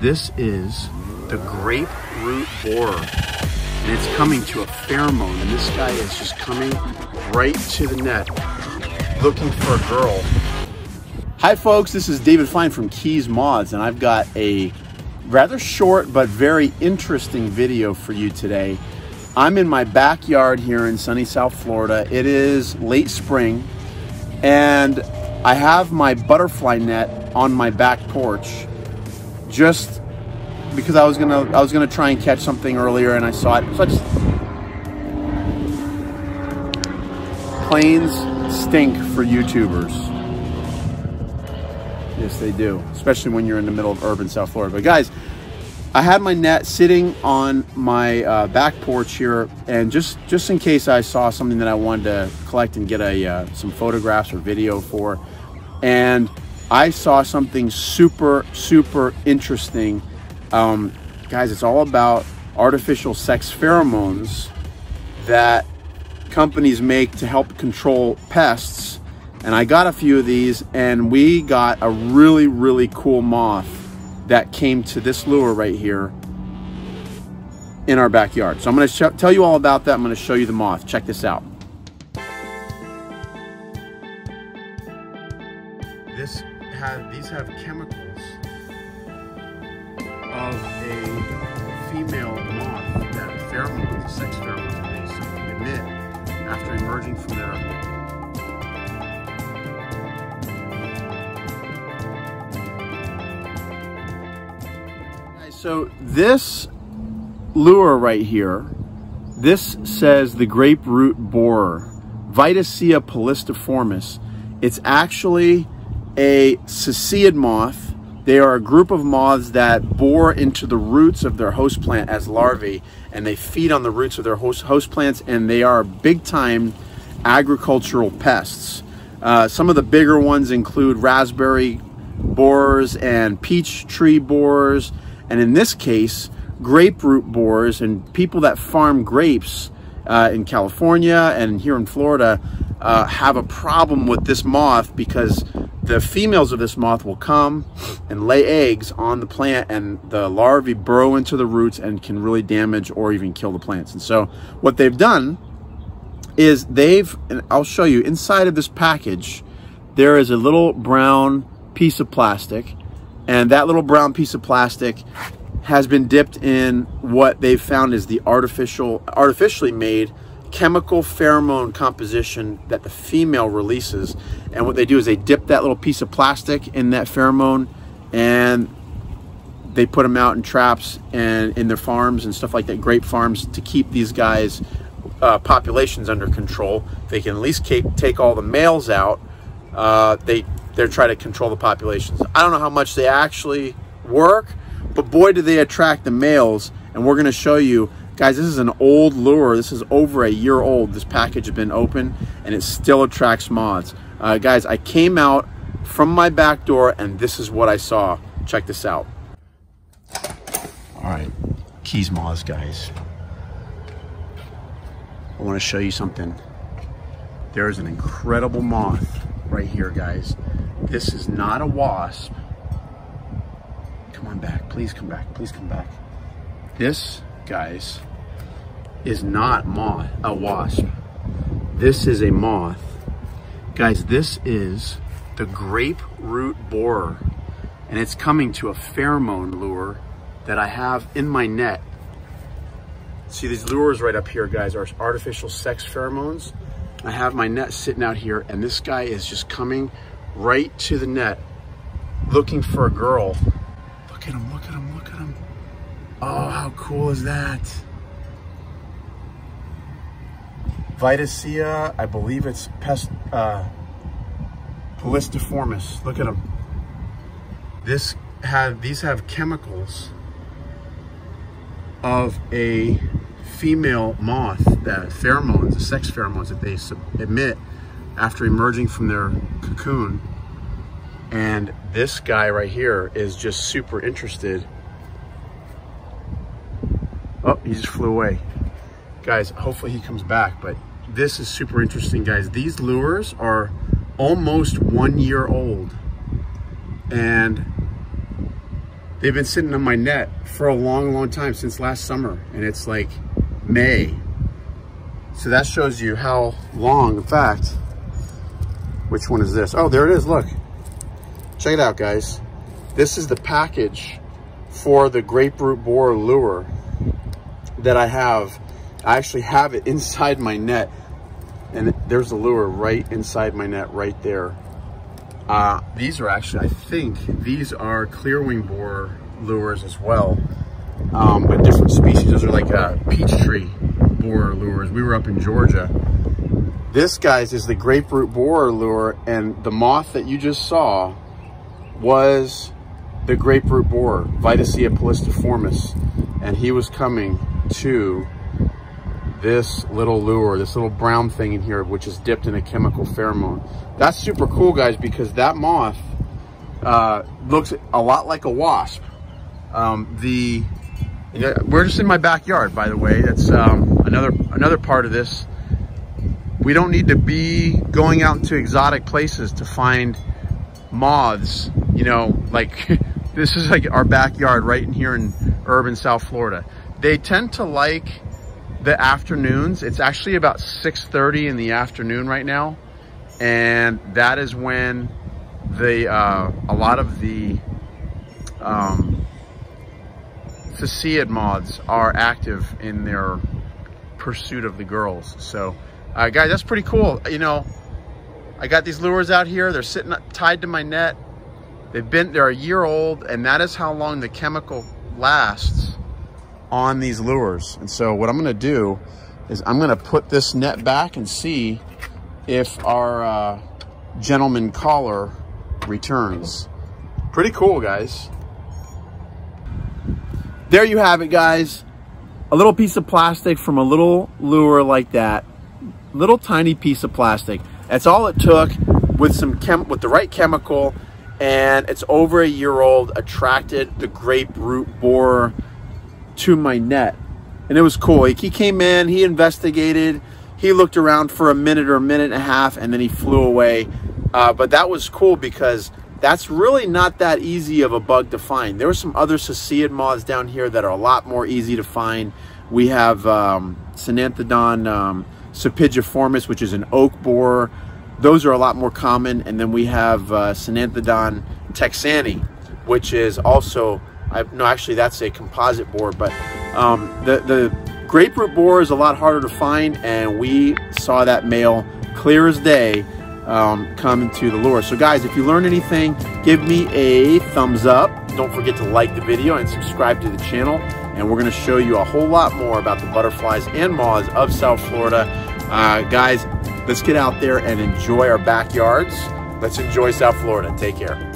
this is the grape root borer. And it's coming to a pheromone. And this guy is just coming right to the net, looking for a girl. Hi folks, this is David Fine from Keys Moths, and I've got a rather short but very interesting video for you today. I'm in my backyard here in sunny South Florida. It is late spring, and I have my butterfly net on my back porch just because I was gonna I was gonna try and catch something earlier and I saw it. So I just planes stink for YouTubers. Yes, they do, especially when you're in the middle of urban South Florida. But guys, I had my net sitting on my uh, back porch here, and just just in case I saw something that I wanted to collect and get a uh, some photographs or video for, and I saw something super super interesting. Um, guys, it's all about artificial sex pheromones that companies make to help control pests and I got a few of these and we got a really, really cool moth that came to this lure right here in our backyard. So I'm gonna tell you all about that. I'm gonna show you the moth. Check this out. Have, chemicals of a female moth that pheromones, sex pheromones they emit after emerging from their So this lure right here, this says the grape root borer, Vitacea polistiformis. It's actually a Sesiid moth. They are a group of moths that bore into the roots of their host plant as larvae, and they feed on the roots of their host, host plants, and they are big time agricultural pests. Uh, some of the bigger ones include raspberry borers and peach tree borers, and in this case, grape root borers and people that farm grapes uh, in California and here in Florida uh, have a problem with this moth because the females of this moth will come and lay eggs on the plant and the larvae burrow into the roots and can really damage or even kill the plants. And so what they've done is they've, and I'll show you, inside of this package, there is a little brown piece of plastic and that little brown piece of plastic has been dipped in what they've found is the artificial, artificially made chemical pheromone composition that the female releases. And what they do is they dip that little piece of plastic in that pheromone and they put them out in traps and in their farms and stuff like that, grape farms, to keep these guys' uh, populations under control. They can at least keep, take all the males out. Uh, they they're trying to control the populations. I don't know how much they actually work, but boy, do they attract the males. And we're gonna show you, guys, this is an old lure. This is over a year old. This package has been open and it still attracts moths. Uh, guys, I came out from my back door and this is what I saw. Check this out. All right, Keys Moths, guys. I wanna show you something. There is an incredible moth right here, guys. This is not a wasp. Come on back. Please come back. Please come back. This, guys, is not moth, a wasp. This is a moth. Guys, this is the grape root borer. And it's coming to a pheromone lure that I have in my net. See these lures right up here, guys, are artificial sex pheromones. I have my net sitting out here and this guy is just coming right to the net looking for a girl. Look at him, look at him, look at him. Oh, how cool is that? Vitacea, I believe it's pest, uh, polistiformis. Look at them. This have, these have chemicals of a female moth, that pheromones, the sex pheromones that they emit after emerging from their cocoon. And this guy right here is just super interested. Oh, he just flew away. Guys, hopefully he comes back, but this is super interesting, guys. These lures are almost one year old. And they've been sitting on my net for a long, long time since last summer. And it's like May. So that shows you how long, in fact, which one is this? Oh, there it is, look. Check it out, guys. This is the package for the grape root borer lure that I have. I actually have it inside my net and there's the lure right inside my net right there. Uh, these are actually, I think, these are clearwing borer lures as well, um, but different species. Those are like uh, peach tree borer lures. We were up in Georgia. This, guys, is the grape root borer lure, and the moth that you just saw was the grape root borer, Vitacea polistiformis, and he was coming to this little lure, this little brown thing in here, which is dipped in a chemical pheromone. That's super cool, guys, because that moth uh, looks a lot like a wasp. Um, the we're just in my backyard, by the way. That's um, another another part of this. We don't need to be going out into exotic places to find moths. You know, like this is like our backyard right in here in urban South Florida. They tend to like the afternoons. It's actually about 6.30 in the afternoon right now. And that is when the uh, a lot of the um, mods are active in their pursuit of the girls. So uh, guys, that's pretty cool. You know, I got these lures out here. They're sitting tied to my net. They've been, they're a year old and that is how long the chemical lasts on these lures. And so what I'm gonna do is I'm gonna put this net back and see if our uh, gentleman caller returns. Pretty cool, guys. There you have it, guys. A little piece of plastic from a little lure like that. Little tiny piece of plastic. That's all it took with some chem with the right chemical and it's over a year old, attracted the grape root borer to my net. And it was cool. He came in, he investigated, he looked around for a minute or a minute and a half, and then he flew away. Uh, but that was cool because that's really not that easy of a bug to find. There were some other Sesiid moths down here that are a lot more easy to find. We have um, Synanthedon um, which is an oak borer. Those are a lot more common. And then we have uh, Synanthedon texani, which is also I, no, actually that's a composite borer, but um, the, the grape root borer is a lot harder to find and we saw that male clear as day um, come to the lure. So guys, if you learned anything, give me a thumbs up. Don't forget to like the video and subscribe to the channel. And we're gonna show you a whole lot more about the butterflies and moths of South Florida. Uh, guys, let's get out there and enjoy our backyards. Let's enjoy South Florida. Take care.